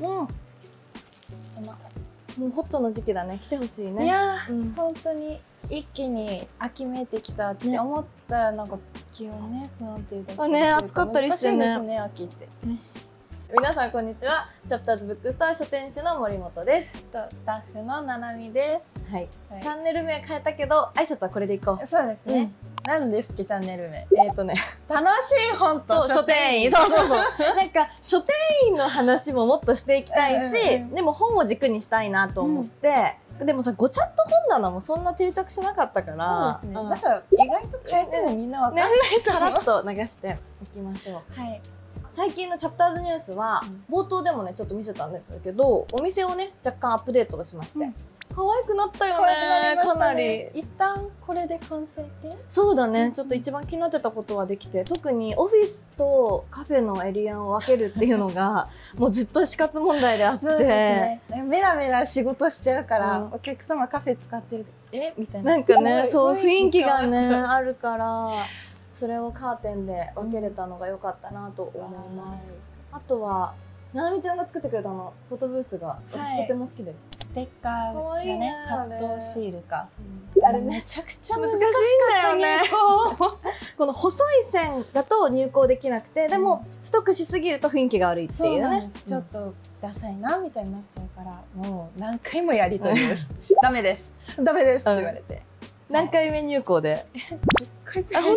もうホットの時期だね。来てほしいね。いやー、うん。本当に一気に秋めいてきたって思ったらなんか気温ね不安定だね暑かったりしてね。難しいですね秋って。よし。皆さんこんにちは。チャプターズブックスター書店主の森本です。とスタッフのななみです、はい、はい。チャンネル名変えたけど挨拶はこれでいこう。そうですね、うんなんですっけチャンネル名。えっ、ー、とね。楽しい本と書店員。そうそうそう。なんか書店員の話ももっとしていきたいし、うんうんうん。でも本を軸にしたいなと思って、でもさごちゃっと本棚もそんな定着しなかったから。そうですね、ん。だから意外と変えてもみんなわかんないとさ思う、らっと流していきましょう。はい。最近のチャプターズニュースは、冒頭でもねちょっと見せたんですけどお店をね若干アップデートしまして、うん可愛くなったよ可愛くなりね。かなり。ね一旦これで完成形？そうだね、うん。ちょっと一番気になってたことはできて特にオフィスとカフェのエリアを分けるっていうのが もうずっと死活問題であって。そうですね。メラメラ仕事しちゃうから、うん。お客様カフェ使ってるとえ？みたいな。なんかねそう雰囲気がねあるからそれをカーテンで分けれたのが良かったなと思います、あとはななみちゃんが作ってくれたのフォトブースが。私はい。とても好きです、ステッカーがねね葛藤シールか。あれ。ね。めちゃくちゃ難しかったね。入稿 この細い線だと入稿できなくてでも太くしすぎると雰囲気が悪いっていうね。ちょっとダサいなみたいになっちゃうからもう何回もやり取りをして ダメです。ダメですって言われて、何回目入稿で？10回くらい。あ本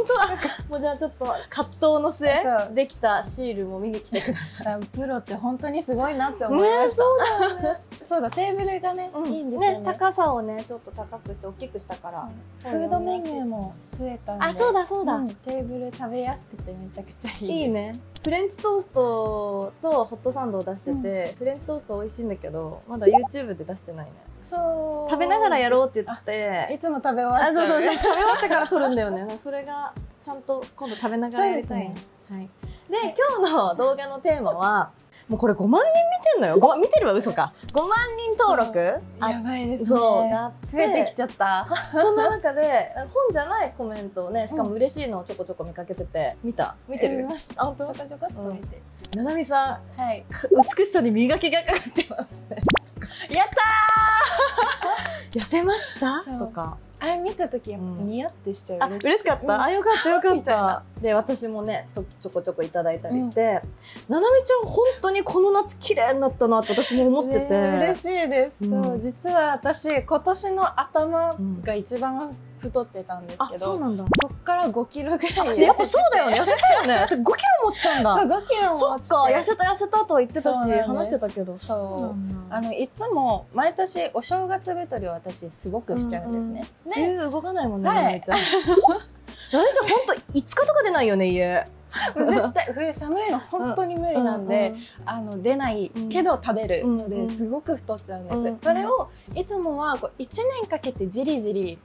当？もうじゃあちょっと葛藤の末できたシールも見に来てください。あプロって本当にすごいなって思いました、そうだよねそうだテーブルがね、いいんですよね。高さをねちょっと高くして大きくしたから。フードメニューも増えたんで。あそうだそうだ、ん。テーブル食べやすくてめちゃくちゃいいいいね。フレンチトーストとホットサンドを出してて、フレンチトースト美味しいんだけどまだ YouTube で出してないね。そう。食べながらやろうって言って。いつも食べ終わっちゃう。あそうそうそう。食べ終わってから撮るんだよね。それがちゃんと今度食べながらやりたいね。はい、で今日の動画のテーマはもうこれ5万人見てんのよ。ご見てるわ嘘か。5万人登録？あやばいですね。増えてきちゃった。そんな中で本じゃないコメントをねしかも嬉しいのをちょこちょこ見かけてて。見た？見てる？見ました。あ本当？ちょこちょこっと見て、ななみさんはい。か美しさに磨きがかかってますね。やった 痩せました？とか。ーあれ見た時うん。ニヤってしちゃう。あ嬉しかった、うん。あよかったよかっみたで私もねとちょこちょこいただいたりして、ななみちゃん本当にこの夏綺麗になったなって私も思ってて、ね嬉しいです、うん。そう実は私今年の頭が一番太ってたんですあけど、そうなんだ。そっから5キロぐらいやっぱそうだよね。痩せたよね。だって5キロ持ちたんだ。そう5キロもそっ落ちてか痩せた痩せたとは言ってたし話してたけど。そう。あのいつも毎年お正月太りを私すごくしちゃうんですね、で自動かないもんね、はい。ちゃん。ななみちゃん。本当5日とか出ないよね家。絶対冬寒いの本当に無理なんで、あの出ないけど食べるのうんうんですごく太っちゃうんです、うんそれをいつもはこう1年かけてじりじり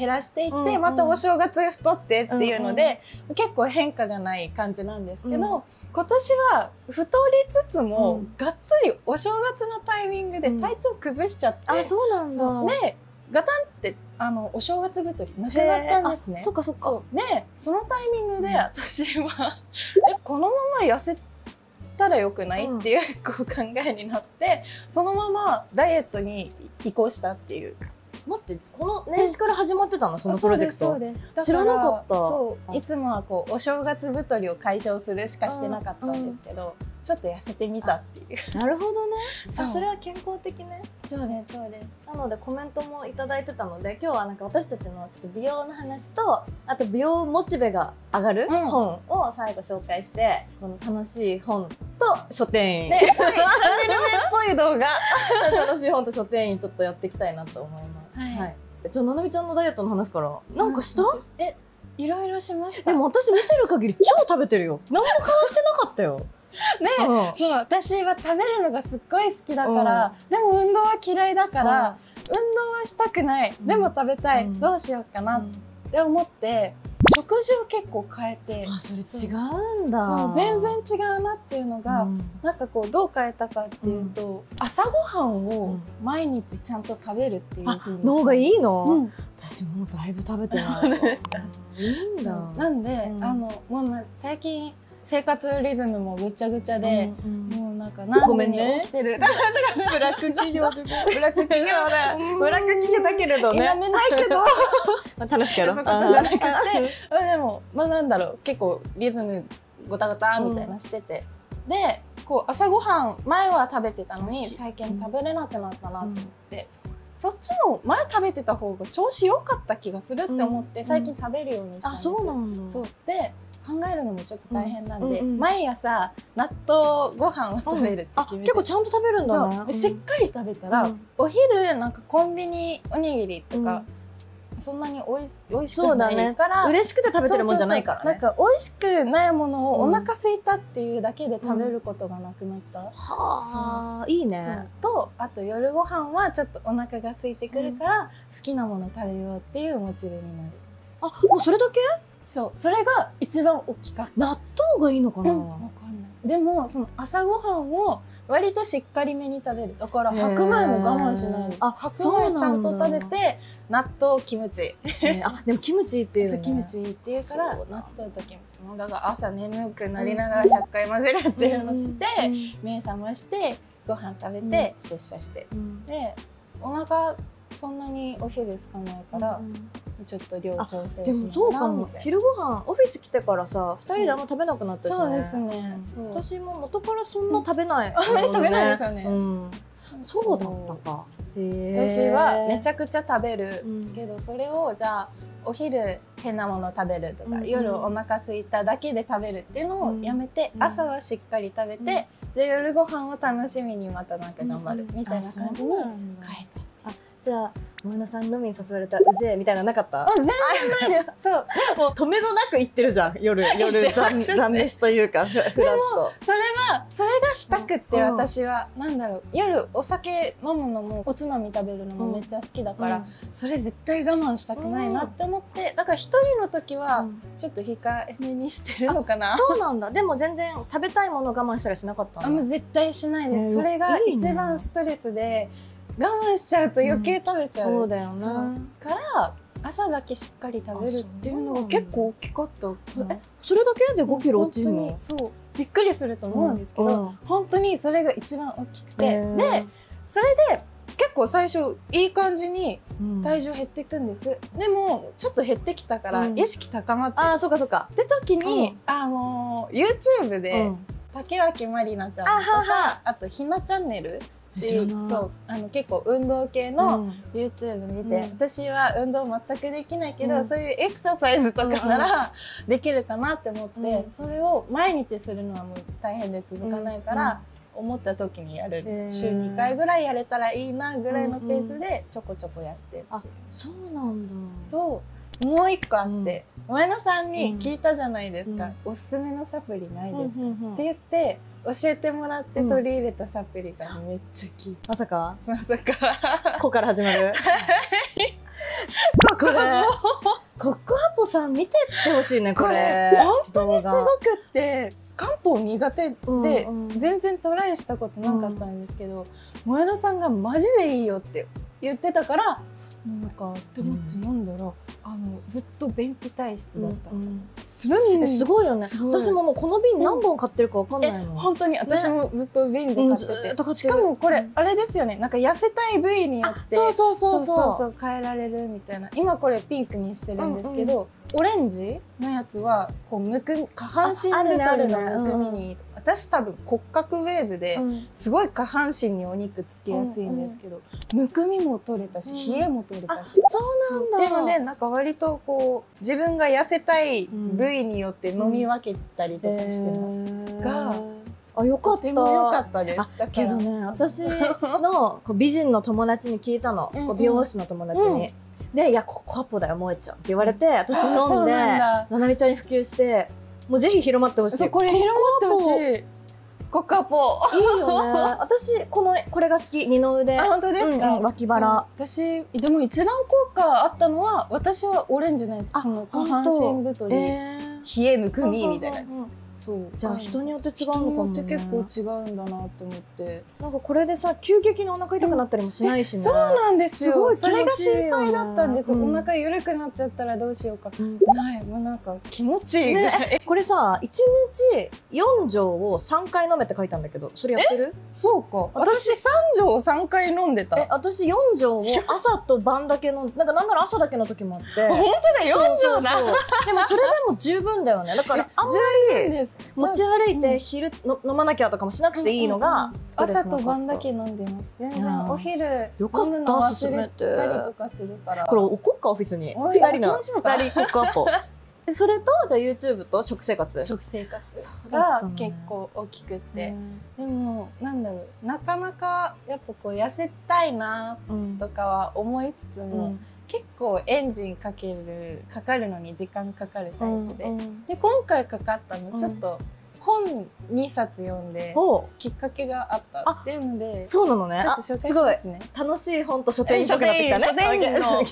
減らしていって、うんうん。またお正月太ってっていうので、結構変化がない感じなんですけど、うん今年は太りつつも、うん。がっつりお正月のタイミングで体調崩しちゃって、あそうなんだ。でガタンってあのお正月太りなくなったんですね。そっかそっか。でそのタイミングでうん。私は、えこのまま痩せたらよくない、うんっていうこう考えになってそのままダイエットに移行したっていう待ってこの年始から始まってたの？そのプロジェクト。そうです。知らなかった。そういつもはこうお正月太りを解消するしかしてなかったんですけど、ちょっと痩せてみたっていう。なるほどね。そそれは健康的ね。そうですそうです。なのでコメントもいただいてたので今日はなんか私たちのちょっと美容の話とあと美容モチベが上がるうん。本を最後紹介して、この楽しい本と書店員、ね、チャンネル名っぽい動画。楽しい本と書店員ちょっとやっていきたいなと思います。はい。じゃあななみちゃんのダイエットの話からなんかした？えいろいろしました。でも私見てる限り超食べてるよ。何も変わってなかったよ。ねうん。そう私は食べるのがすっごい好きだから、でも運動は嫌いだから、運動はしたくない、うんでも食べたい、うん。どうしようかなって思って、食事を結構変えて、あそれ違うんだ。そう全然違うなっていうのが、うん。なんかこうどう変えたかっていうと、朝ごはんを毎日ちゃんと食べるっていうあふうに脳がいいの、うん。私もうだいぶ食べてない。いいんだ。なんで、うん。あのもうま最近生活リズムもぐちゃぐちゃで、うんうん。もうなんか何時にごめんね。起きてる、ブラック企業でブラック企業だ。ブラック企業だけれどね。否めないけど。まあ楽しくやろそういうことじゃなくてまあでもまあなんだろう。結構リズムごたごたみたいなしてて、でこう朝ごはん前は食べてたのにし最近食べれなくなったなと思って、そっちの前食べてた方が調子良かった気がするって思ってうん。最近食べるようにしたんあです、そうなんだ。そう。で考えるのもちょっと大変なんで、うんうんうん毎朝納豆ご飯を食べるってあ決めて、結構ちゃんと食べるんだね。しっかり食べたら、うん。お昼なんかコンビニおにぎりとか、そんなにおいし美味しくないから、嬉しくて食べてるもんじゃないからね。なんか美味しくないものをおうん腹空いたっていうだけで食べることがなくなった、はあいいね。とあと夜ご飯はちょっとお腹が空いてくるから、好きなもの食べようっていうモチベになる。あもうそれだけ？そうそれが一番大きかった。納豆がいいのかな、うん、わかんない。でもその朝ごはんを割としっかりめに食べる。だから白米も我慢しないです。あ白米ちゃんと食べて納豆キムチ。ねあでもキムチいいっていうよね。そうキムチっていうから納豆とキムチ。もうだから朝眠くなりながら100回混ぜるっていうのして、目覚ましてご飯食べて出社して、うん。でお腹そんなにお昼空かないから、ちょっと量調整でしもそうかも。昼ご飯オフィス来てからさ二人であんま食べなくなったしねそうですね。私も元からそんな食べない、あんまり食べないですよね。うん、そうだったか。私はめちゃくちゃ食べるうん。けどそれをじゃあお昼変なもの食べるとか、うんうん。夜お腹空いただけで食べるっていうのをやめて、うん。朝はしっかり食べて、うん。じゃあ夜ご飯を楽しみにまたなんか頑張るみたいな感じに変えた。じゃあ萌えなさん飲みに誘われたうぜえみたいなのなかった？あ全然ないです。そう。もう止めどなく行ってるじゃん。夜 夜残残飯というかフラッと。それはそれがしたくってうん。私は、なんだろう。夜お酒飲むのもおつまみ食べるのもめっちゃ好きだから、それ絶対我慢したくないなって思ってだから一人の時はうん。ちょっ我慢めにしてるのかな。そうなんだ。でも全然食べたいもの我慢したりしなかったあもう絶対しないです、えー。それが一番ストレスで我慢しちゃうと余計食べちゃう、そうだよな。から朝だけしっかり食べるっていうのが結構大きかった。かなえそれだけで5キロ落ちるの？そう。びっくりすると思うんですけど、うん。本当にそれが一番大きくて、へー。でそれで結構最初いい感じにうん。体重減っていくんです、でもちょっと減ってきたからうん。意識高まって。あーそうかそうか。って時に、うん。あの YouTube で、うん。竹脇まりなちゃんとかはあとひなチャンネルっていいうそうあの結構運動系うのん。YouTube 見て、うん。私は運動全くできないけど、うん。そういうエクササイズとかならできるかなって思って、うん。それを毎日するのはもう大変で続かないから、思った時にやる、週2回ぐらいやれたらいいなぐらいのペースでちょこちょこやってっていう。あそうなんだ。ともう一個あって、前野さんに聞いたじゃないですか、うん。おすすめのサプリないですか、うんうんうん。って言って教えてもらって取り入れたサプリがめっちゃ効いてまさか？まさか。こから始まる？これコックアポさん見てってほしいねここれれ本当にすごくって漢方苦手でうんうん全然トライしたことなかったんですけど前田さんがマジでいいよって言ってたからなんかって思って飲んだら、あのずっと便秘体質だった、うんするんえすごいよね。私ももうこの瓶何本買ってるかわかんえないの本当に私もずっと瓶で買ってて、うんずっと買ってしるかもこれあれですよね。なんか痩せたい部位によってそうそうそうそう。そう変えられるみたいな。今これピンクにしてるんですけど、オレンジのやつはこうむく下半身太りのむくみに、私多分骨格ウェーブでうん。すごい下半身にお肉つきやすいんですけど、むくみも取れたしうん。冷えも取れあたし。そうなんだ。っていうのでなんか割とこう自分が痩せたい部位によって飲み分けたりとかしてます。があよかった。とても良かったです。あだけどね私のこう美人の友達に聞いたの、うんうん。こう美容師の友達に。で「いやココアポだよ萌えちゃん」って言われて私あ飲んでななみちゃんに普及してもうぜひ広まってほしい。そうこれ広まってほしい。コカポ。いいよね。私このこれが好き。二の腕。あ本当ですか、うんうん脇腹。私でも一番効果あったのは私はオレンジのやつ。あその下半身太り、え冷えむくみみたいなやつ、そう。じゃあ人によって違う人のかも、ね、によって結構違うんだなって思って。なんかこれでさ急激にお腹痛くなったりもしないしね、そうなんですよ。すごい気それが持ちいいよね。心配だったんです、うん。お腹緩くなっちゃったらどうしようか。うん。ない。もうなんか気持ちいいぐらい、これさ1日4錠を3回飲めって書いたんだけどそれやってる？そうか。私3錠3回飲んでた。え私4錠を朝と晩だけ飲んなんかなんなら朝だけの時もあって。本当だ4錠だ。でもそれでも十分だよね。だからあんまりです持ち歩いて昼の飲まなきゃとかもしなくていいのが、朝と晩だけ飲んでます。全然お昼よかった忘れたりとかするから。これ置こっかオフィスに。おい2人の。置きましょうか2人コックアップ それとじゃあ YouTube と食生活。食生活がね。結構大きくて、うん。でもなんだろう。なかなかやっぱこう痩せたいなうん。とかは思いつつも、うん結構エンジンかけるかかるのに時間かかるタイプで,、うんで今回かかったのんちょっと本2冊読んでおきっかけがあったっていうのでちそうなのね。あょっと紹介しますね。楽しい本と書店員っぽくなってきたね。書店員の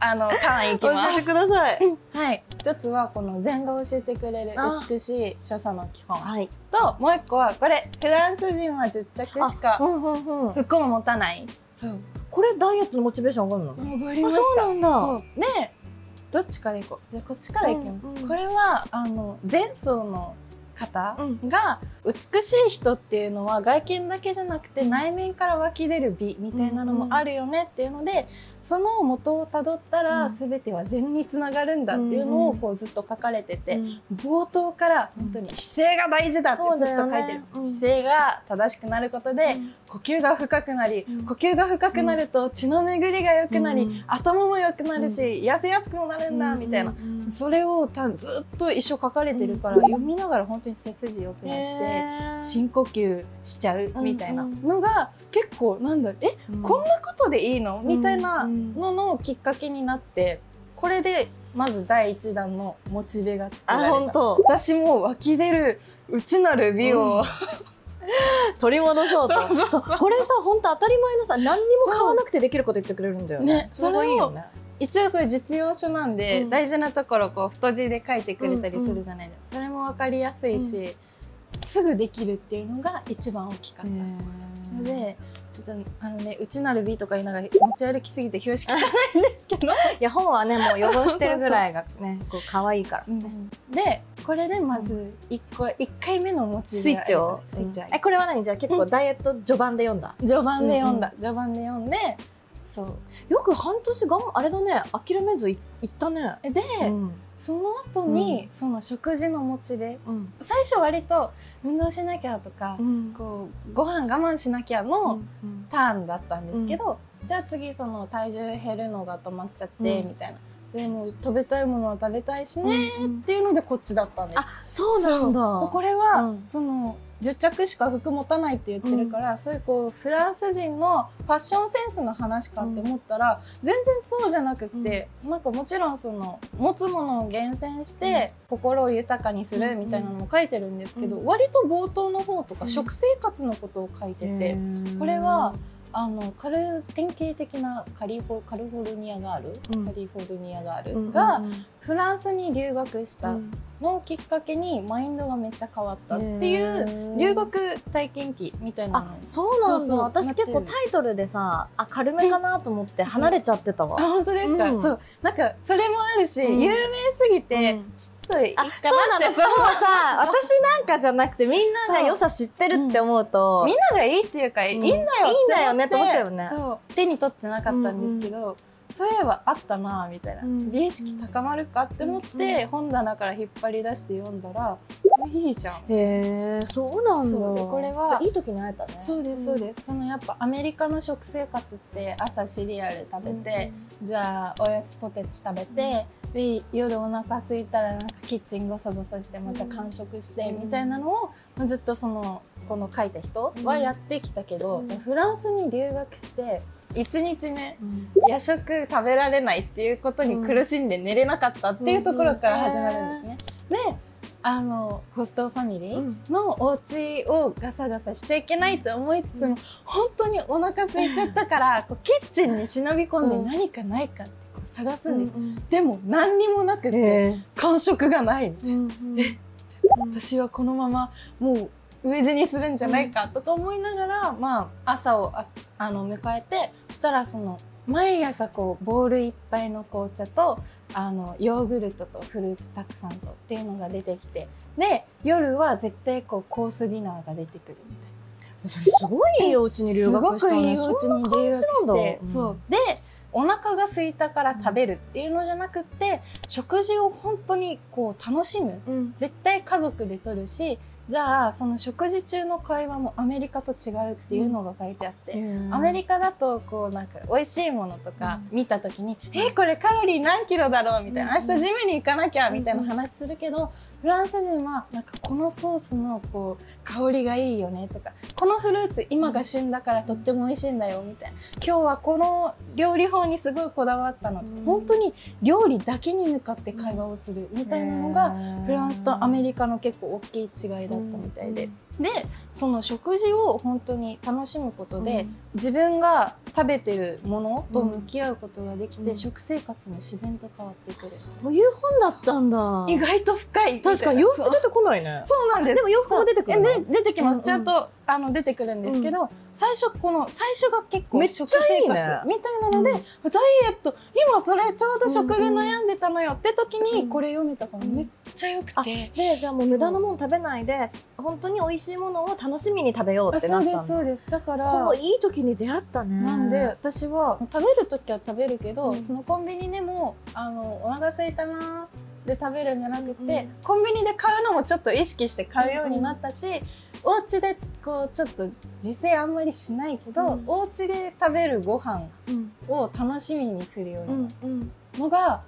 あの単位いきます。ください。はい。一つはこの禅が教えてくれるあ。美しい所作の基本。はい。ともう一個はこれフランス人は10着しかうんうんうん。服を持たない。そうこれダイエットのモチベーション上がるの？あ登りました。そうなんだ。そう。でどっちから行こう？じゃあこっちから行きます、うんうんこれはあの前層の方うん。が美しい人っていうのは外見だけじゃなくて内面から湧き出る美みたいなのもあるよねっていうのでその元をたどったらうん。全ては善につながるんだっていうのをこうずっと書かれてて、うん。冒頭から本当に姿勢が大事だってずっと書いてる、姿勢が正しくなることで、呼吸が深くなり、うん。呼吸が深くなると血の巡りが良くなり、うん。頭も良くなるし、痩せやすくもなるんだ、みたいな。それをたずっと一生書かれてるから、読みながら本当に背筋良くなって、深呼吸しちゃうみたいなのが結構なんだえ、うん。こんなことでいいの？みたいなうんののきっかけになってこれでまず第一弾のモチベが作あられた。本当。私も湧き出る内なる美を、取り戻そうと。そうそうそう。そうこれさ本当当たり前のさ何にも買わなくてできること言ってくれるんだよね。ねそれがいいよね。一応これ実用書なんで、うん。大事なところこう太字で書いてくれたりするじゃないですか、それも分かりやすいし、すぐできるっていうのが一番大きかったんです。のでちょっとあのね内なる美とか言いながら持ち歩きすぎて表紙汚いんですけど、いや本はねもう汚してるぐらいがねこう可愛いから。でこれでまず一個一回目のモチベスイッチを。スイッチを上げえこれは何？じゃあ結構ダイエット序盤で読んだ。序盤で読んだ、う序盤で読んでそう。よく半年がんあれだね諦めずいいったね。で、うん。その後に、その食事のモチベ。うん。最初割と運動しなきゃとか、うん。こうご飯我慢しなきゃのうん。ターンだったんですけど、じゃあ次その体重減るのが止まっちゃって、うん。みたいなでも食べたいものは食べたいしね、うんっていうのでこっちだったんです。あそうなんだ。これは、うん。その10着しか服持たないって言ってるから、そういうこうフランス人のファッションセンスの話かって思ったら、全然そうじゃなくって、なんかもちろんその持つものを厳選して、心を豊かにするみたいなのも書いてるんですけど、うん。割と冒頭の方とかうん食生活のことを書いてて、これはあのカル典型的なカリフォカリフォルニアガール、うん。カリフォルニアガールうんがうん。フランスに留学した。うんのをきっかけにマインドがめっちゃ変わったっていう留学体験記みたいなそうなんだ。そうそう。私結構タイトルでさあ軽めかなと思って離れちゃってたわ。あ本当ですか、うん。そう。なんかそれもあるし、うん。有名すぎて、うん。ちょっといいかなあって。そうなの。そう。さ 私なんかじゃなくてみんなが良さ知ってるって思うとみんながいいっていうか、いいんだよいいんだよねって思っちゃうよね。そう。手に取ってなかったんですけど、そういえばあったなみたいな、うん。美意識高まるかって思って、本棚から引っ張り出して読んだらいいじゃん。へえそうなんだ。そう。でこれはいい時に会えたね。そうですそうです、そのやっぱアメリカの食生活って朝シリアル食べて、じゃあおやつポテチ食べて、で夜お腹空いたらなんかキッチンゴソゴソしてまた完食してうんみたいなのを、まあずっとそのこの書いた人はやってきたけど、うん。じゃあフランスに留学して1日目うん。夜食食べられないっていうことに苦しんで寝れなかったっていうところから始まるんですね。であのホストファミリーのお家をガサガサしちゃいけないと思いつつも、うん。本当にお腹空いちゃったからこうキッチンに忍び込んでうん。何かないかってこう探すんです、うんでも何にもなくて、へ感触がないうんうんこうん。私はこのままもう飢え死にするんじゃないかとか思いながら、まあ朝をああの迎えてそしたらその毎朝こうボールいっぱいの紅茶とあのヨーグルトとフルーツたくさんとっていうのが出てきてで夜は絶対こうコースディナーが出てくるみたいな。それすごいいいお家に留すご学したね。くいいお家に留学して、なんだ。そう。でお腹が空いたから食べるっていうのじゃなくって食事を本当にこう楽しむ。うん。絶対家族でとるしじゃあその食事中の会話もアメリカと違うっていうのが書いてあって、アメリカだとこうなんか美味しいものとか見た時に「えこれカロリー何キロだろう?」みたいな「うん明日ジムに行かなきゃ」みたいな話するけどフランス人はなんかこのソースのこう香りがいいよねとかこのフルーツ今が旬だからとっても美味しいんだよみたいな。今日はこの料理法にすごいこだわったの。うん。本当に料理だけに向かって会話をするみたいなのがフランスとアメリカの結構大きい違いだったみたいで。でその食事を本当に楽しむことで、自分が食べてるものと向き合うことができて、うん。食生活も自然と変わってくる、そういう本だったんだ。意外と深い。確かに洋服出てこないね。そうなんです。でも洋服も出てくるの？そう。えで出てきます、うんうん。ちゃんとあの出てくるんですけど、最初この最初が結構めっちゃ食生いいね。活みたいなので、うん。ダイエット今それちょうど食で悩んでたのよって時にこれ読めたからめっちゃよくあて、でじゃあもう無駄なもの食べないで本当に美味しいものを楽しみに食べようあそうってなったんだ。ですそうです。だからこういい時に出会ったね。なんで私は食べる時は食べるけど、うん。そのコンビニでもあのお腹空いたなで食べるんじゃなくて、うん。コンビニで買うのもちょっと意識して買うようになったし、お家でこうちょっと自制あんまりしないけど、うん。お家で食べるご飯うん。を楽しみにするようなのが、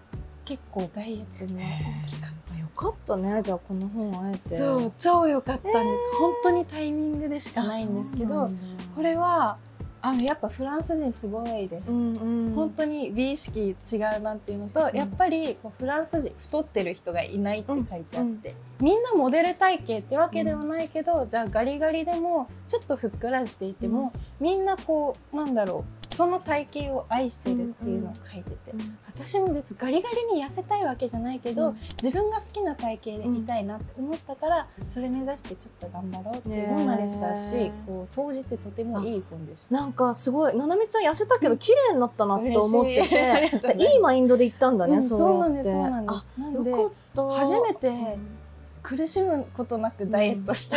結構ダイエットには大きかった。よかったね。じゃあこの本あえて。そう超良かったんです、本当にタイミングでしかないんですけどこれはあのやっぱフランス人すごいです、うんうん。本当に美意識違うなっていうのと、うん。やっぱりこうフランス人太ってる人がいないって書いてあって、うん。みんなモデル体型ってわけではないけど、じゃあガリガリでもちょっとふっくらしていても、みんなこうなんだろうその体型を愛してるっていうのを書いてて、うん私も別にガリガリに痩せたいわけじゃないけど、うん。自分が好きな体型でいたいなって思ったから、それ目指してちょっと頑張ろうっていう本までしたし、ねこう総じてとてもいい本でした。なんかすごい。ななみちゃん痩せたけど綺麗になったなって思っててい。いマインドで行ったんだね、うんそうなんですそうなんです。なあんで初めてうん。苦しむことなくダイエットした。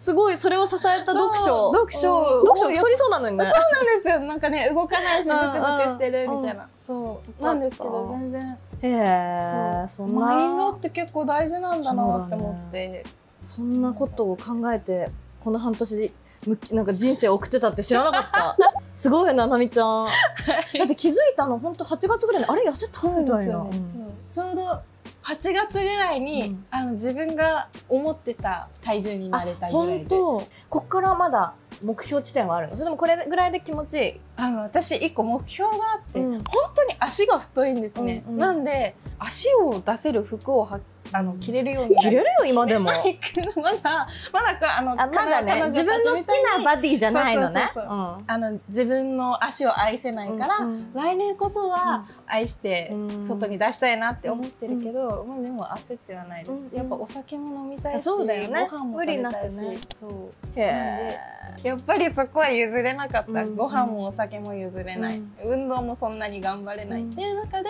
ねすごいそれを支えた読書。読書。うん。読書太りそうなのにね。そうなんですよ。なんかね動かないしブうん。クブクしてるうんみたいな。そう。なんですけど全然。へえそそんなマインドって結構大事なんだなって思って。そんなことを考えてこの半年むなんか人生を送ってたって知らなかった。すごいななみちゃん。だって気づいたの本当8月ぐらいにあれ痩せたみたいな、う。ちょうど8月ぐらいに、うん。あの自分が思ってた体重になれたぐらいで。こっからまだ目標地点はあるの？それでもこれぐらいで気持ちいい？あの私一個目標があって、うん。本当に足が太いんですね、うんうん。なんで足を出せる服をはあの着れるようにな着れるよ今でも。まだまだかあのあまだね。自分の好きなバディじゃないのね。あの自分の足を愛せないから、うんうん。来年こそは愛してうん外に出したいなって思ってるけど、もうでも焦ってはないです、うんやっぱお酒も飲みたいし、そうだよね。ご飯も食べたいし、ね。そう。へやっぱりそこは譲れなかった、うんご飯もお酒も譲れない、うん。運動もそんなに頑張れない、うんっていう中で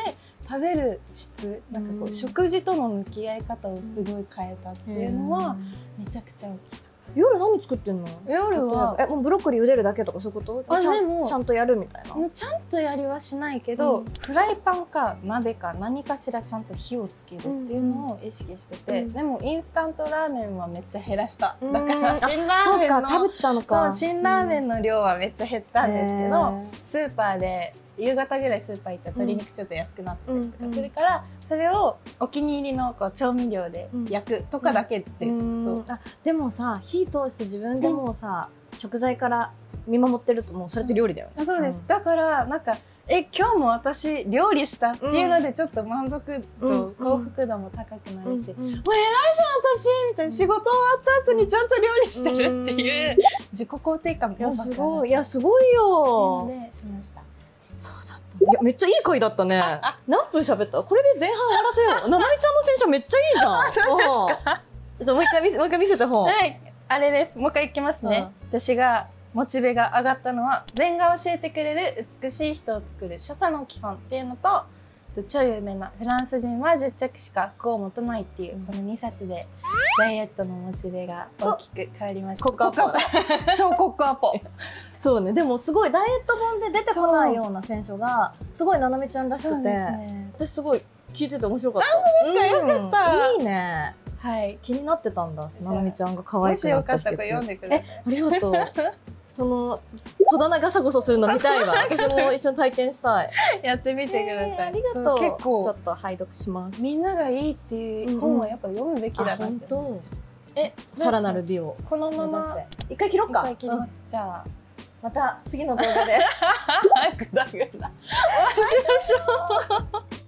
食べる質なんかこう、うん。食事との向き合い方をすごい変えたっていうのはめちゃくちゃ大きい。夜何作ってんの？夜はえもうブロッコリー茹でるだけとかそういうこと？ちゃんあでもちゃんとやるみたいな？ちゃんとやりはしないけど、うん。フライパンか鍋か何かしらちゃんと火をつけるっていうのを意識してて、うん。でもインスタントラーメンはめっちゃ減らした、うん。だからあ辛ラーそうメンの。か食べてたのそかラーメンの量はめっちゃ減ったんですけど、へスーパーで夕方ぐらいスーパー行ったら鶏肉ちょっと安くなってたりとうんかするから、それをお気に入りのこう調味料で焼くとかだけです、ーそう。あでもさ火通して自分でもうさ、食材から見守ってるともうそれって料理だよね、あそうです、ん。だからなんかえ今日も私料理したっていうのでちょっと満足度、幸福度も高くなるし、うんうんもう偉いじゃん私みたいな仕事終わった後にちゃんと料理してるっていう自己肯定感もいやすごい。やすごいよ。でしましたやめっちゃいい回だったね。何分喋った？これで前半終わらせよう。ななみちゃんの選手めっちゃいいじゃん。うんじゃあもう一回見せもう一回見せて本はい。あれです。もう一回いきますね、私がモチベが上がったのは禅が教えてくれる美しい人を作る所作の基本っていうのと超有名なフランス人は10着しか服を持たないっていう、うん。この2冊でダイエットのモチベが大きく変わりました。コックアポ。超コックアポ。そうね。でもすごいダイエット本で出てこないような選手がすごいななみちゃんらしくて、ね。私すごい聞いてて面白かった。本当ですか？うん。よかった。いいね。はい。気になってたんだ。ななみちゃんが可愛くなった秘訣よかったら読んでください。ありがとう その戸棚ガサゴソするの見たいわ。私も一緒に体験したい。やってみてください、えーありがとう。そう結ちょ構っと拝読します。みんながいいっていう本はやっぱ読むべきだなって思いました、えさらなる美をこのまま一回切ろう一か回切ります、じゃあ。うんまた次の動画で。グダグダお会いしましょう